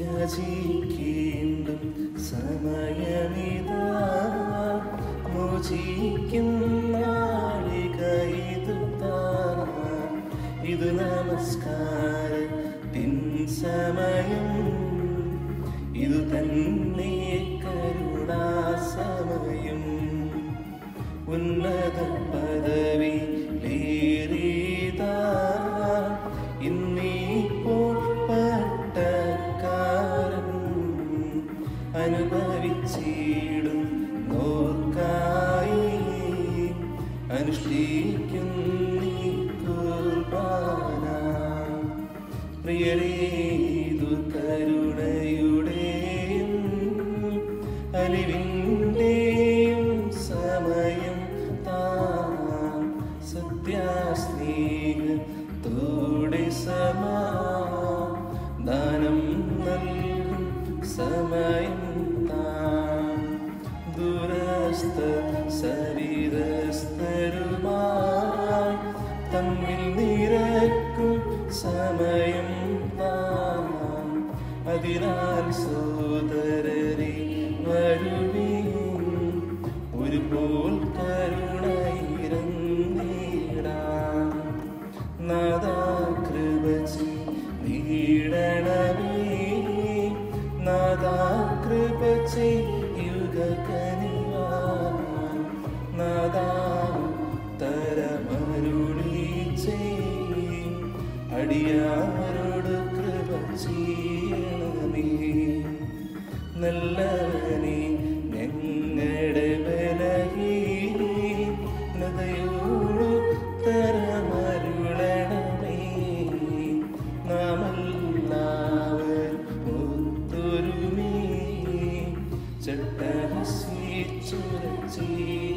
യാചിക്കേണ്ടും സമയമിതാ മോചിക്കും ഇതുതാ ഇത് നമസ്കാരത്തിൻ സമയം. ഇത് തന്നെ കരുണാസമയം ഉന്നത അനുഭവിച്ചിടും. നോക്കായി അനുഷ്ഠിക്കും നീ കുർബാന. പ്രിയരേതു കരുണയുടെയും അലിവിന്റെയും സമയം താം സത്യാസ്നേഹത്തോടെ സമാ ദാനം നൽകും സമയം സമയം താം അതിനാൽ സോദരരെ ഒരു പോൽ കരുണയിരന്നിടാം അടിയാരോട് കൃപ ചെയ്യണമേ. നല്ലവനെ ഞങ്ങളുടെ ചട്ടഹസിച്ചുരച്ചേ